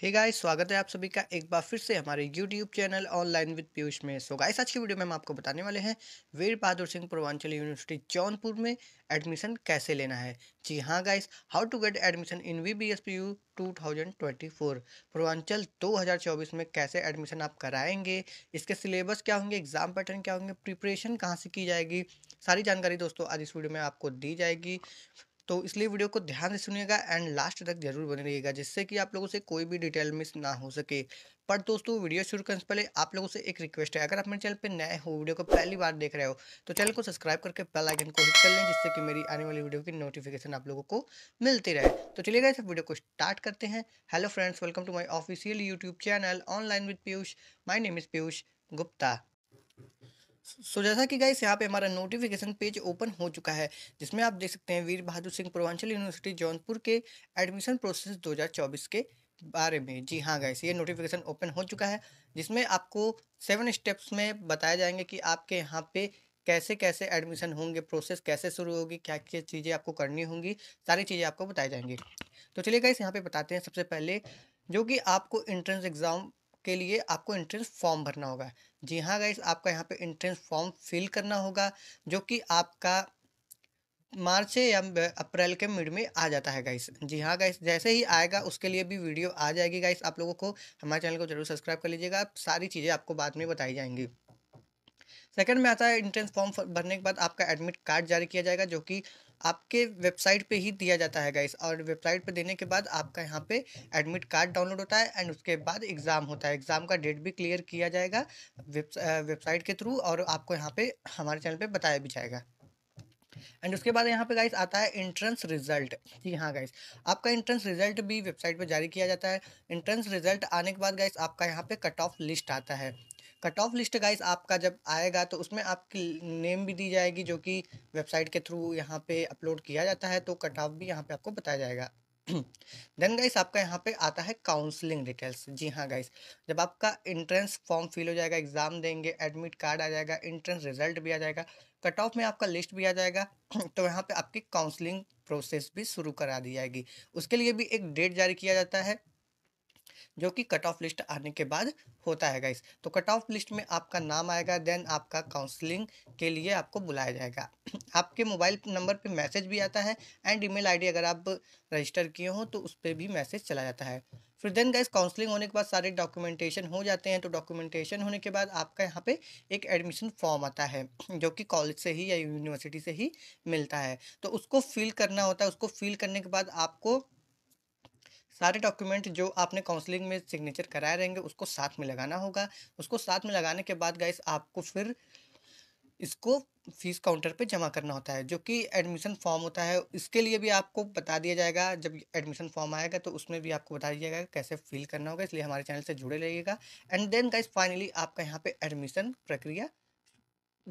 Hey guys स्वागत है आप सभी का एक बार फिर से हमारे YouTube channel online with Piyush में। सो गाइस आज की वीडियो में हम आपको बताने वाले हैं, वीर बहादुर सिंह पूर्वांचल यूनिवर्सिटी जौनपुर में एडमिशन कैसे लेना है। जी हाँ guys how to get admission in V B S P U two thousand twenty four Purvanchal दो हज़ार चौबीस में कैसे एडमिशन आप कराएँगे? इसके सिलेबस क्या होंगे? एग्ज़ाम पैटर्न क्या होंगे? प्रिपरेशन कहाँ से की जाएगी? सारी जानकारी दोस्तों आज इस वीडियो में आपको दी जाएगी। तो इसलिए वीडियो को ध्यान से सुनिएगा एंड लास्ट तक ज़रूर बने रहिएगा, जिससे कि आप लोगों से कोई भी डिटेल मिस ना हो सके। पर दोस्तों, वीडियो शुरू करने से पहले आप लोगों से एक रिक्वेस्ट है, अगर आप मेरे चैनल पर नए हो, वीडियो को पहली बार देख रहे हो तो चैनल को सब्सक्राइब करके बेल आइकन को हिट कर लें, जिससे कि मेरी आने वाली वीडियो की नोटिफिकेशन आप लोगों को मिलती रहे। तो चलिएगा इस वीडियो को स्टार्ट करते हैं। Hello friends welcome to my official YouTube channel online with Piyush my name is Piyush Gupta so जैसा कि गाइस यहाँ पे हमारा नोटिफिकेशन पेज ओपन हो चुका है, जिसमें आप देख सकते हैं वीर बहादुर सिंह पूर्वांचल यूनिवर्सिटी जौनपुर के एडमिशन प्रोसेस 2024 के बारे में। जी हाँ गाइस ये नोटिफिकेशन ओपन हो चुका है, जिसमें आपको सेवन स्टेप्स में बताया जाएँगे कि आपके यहाँ पे कैसे कैसे एडमिशन होंगे प्रोसेस कैसे शुरू होगी, क्या क्या चीज़ें आपको करनी होंगी, सारी चीज़ें आपको बताई जाएँगी। तो चलिए गाइस यहाँ पे बताते हैं सबसे पहले, जो कि आपको एंट्रेंस एग्ज़ाम के लिए आपको एंट्रेंस फॉर्म भरना होगा। जी हाँ गाइस आपका यहाँ पे एंट्रेंस फॉर्म फिल करना होगा, जो कि आपका मार्च या अप्रैल के मिड में आ जाता है गाइस जी हाँ गाइस जैसे ही आएगा, उसके लिए भी वीडियो आ जाएगी गाइस आप लोगों को हमारे चैनल को ज़रूर सब्सक्राइब कर लीजिएगा सारी चीज़ें आपको बाद में बताई जाएँगी। सेकंड में आता है एंट्रेंस फॉर्म भरने के बाद आपका एडमिट कार्ड जारी किया जाएगा, जो कि आपके वेबसाइट पे ही दिया जाता है गाइस और वेबसाइट पे देने के बाद आपका यहाँ पे एडमिट कार्ड डाउनलोड होता है एंड उसके बाद एग्ज़ाम होता है। एग्ज़ाम का डेट भी क्लियर किया जाएगा वेबसाइट के थ्रू और आपको यहाँ पे हमारे चैनल पे बताया भी जाएगा। एंड उसके बाद यहाँ पे गाइस आता है इंट्रेंस रिज़ल्ट जी हाँ गाइस आपका एंट्रेंस रिज़ल्ट भी वेबसाइट पे जारी किया जाता है। इंट्रेंस रिज़ल्ट आने के बाद गाइस आपका यहाँ पे कट ऑफ़ लिस्ट आता है। कट ऑफ़ लिस्ट गाइस आपका जब आएगा तो उसमें आपकी नेम भी दी जाएगी जो कि वेबसाइट के थ्रू यहाँ पे अपलोड किया जाता है तो कट ऑफ़ भी यहाँ पे आपको बताया जाएगा। देन गाइस आपका यहाँ पे आता है काउंसलिंग डिटेल्स जी हाँ गाइस जब आपका एंट्रेंस फॉर्म फिल हो जाएगा एग्ज़ाम देंगे एडमिट कार्ड आ जाएगा इंट्रेंस रिज़ल्ट भी आ जाएगा कट ऑफ़ में आपका लिस्ट भी आ जाएगा तो यहाँ पे आपकी काउंसलिंग प्रोसेस भी शुरू करा दी जाएगी। उसके लिए भी एक डेट जारी किया जाता है जो कि कट ऑफ़ लिस्ट आने के बाद होता है गाइस तो कट ऑफ़ लिस्ट में आपका नाम आएगा देन आपका काउंसलिंग के लिए आपको बुलाया जाएगा। आपके मोबाइल नंबर पे मैसेज भी आता है एंड ईमेल आईडी अगर आप रजिस्टर किए हों तो उस पर भी मैसेज चला जाता है। फिर देन गाइस काउंसलिंग होने के बाद सारे डॉक्यूमेंटेशन हो जाते हैं तो डॉक्यूमेंटेशन होने के बाद आपका यहाँ पे एक एडमिशन फॉर्म आता है, जो कि कॉलेज से ही या यूनिवर्सिटी से ही मिलता है। तो उसको फिल करना होता है, उसको फिल करने के बाद आपको सारे डॉक्यूमेंट जो आपने काउंसलिंग में सिग्नेचर कराए रहेंगे, उसको साथ में लगाना होगा। उसको साथ में लगाने के बाद गाइस आपको फिर इसको फ़ीस काउंटर पे जमा करना होता है, जो कि एडमिशन फॉर्म होता है। इसके लिए भी आपको बता दिया जाएगा, जब एडमिशन फॉर्म आएगा तो उसमें भी आपको बता दिया जाएगा कैसे फिल करना होगा, इसलिए हमारे चैनल से जुड़े रहिएगा। एंड देन गाइस फाइनली आपका यहाँ पे एडमिशन प्रक्रिया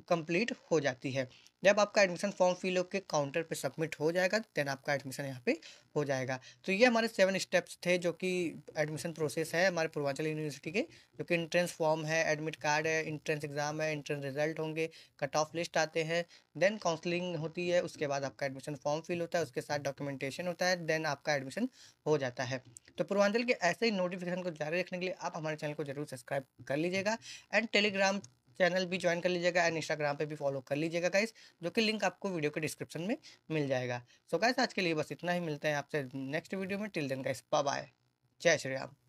कंप्लीट हो जाती है। जब आपका एडमिशन फॉर्म फिल होकर काउंटर पे सबमिट हो जाएगा देन आपका एडमिशन यहाँ पे हो जाएगा। तो ये हमारे सेवन स्टेप्स थे जो कि एडमिशन प्रोसेस है हमारे पूर्वांचल यूनिवर्सिटी के, जो कि इंट्रेंस फॉर्म है एडमिट कार्ड है इंट्रेंस एग्ज़ाम है इंट्रेंस रिज़ल्ट होंगे कट ऑफ़ लिस्ट आते हैं देन काउंसलिंग होती है, उसके बाद आपका एडमिशन फॉर्म फिल होता है, उसके साथ डॉक्यूमेंटेशन होता है देन आपका एडमिशन हो जाता है। तो पूर्वांचल के ऐसे ही नोटिफिकेशन को जारी रखने के लिए आप हमारे चैनल को ज़रूर सब्सक्राइब कर लीजिएगा। एंड टेलीग्राम चैनल भी ज्वाइन कर लीजिएगा एंड इंस्टाग्राम पे भी फॉलो कर लीजिएगा गाइस, जो कि लिंक आपको वीडियो के डिस्क्रिप्शन में मिल जाएगा। सो so गाइस आज के लिए बस इतना ही, मिलते हैं आपसे नेक्स्ट वीडियो में। टिल देन गाइस बाय जय श्री राम।